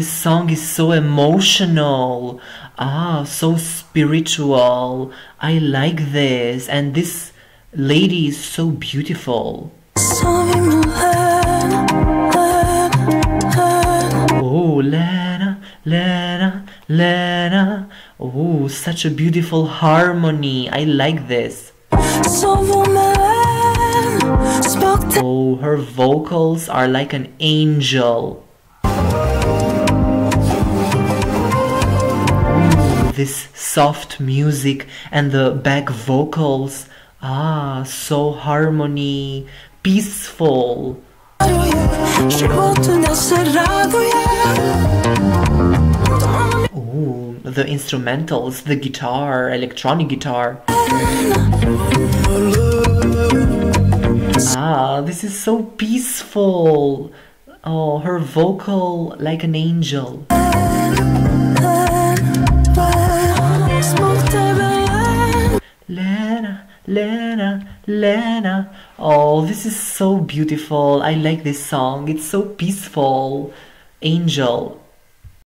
song is so emotional. Ah, so spiritual. I like this. And this lady is so beautiful. Oh, Lena, Lena, Lena. Oh, such a beautiful harmony. I like this. Oh, her vocals are like an angel. This soft music and the back vocals. Ah, so harmony, peaceful. Ooh, the instrumentals, the guitar, electronic guitar. Ah, this is so peaceful. Oh, her vocal like an angel. Lena, Lena. Oh, this is so beautiful. I like this song. It's so peaceful. Angel.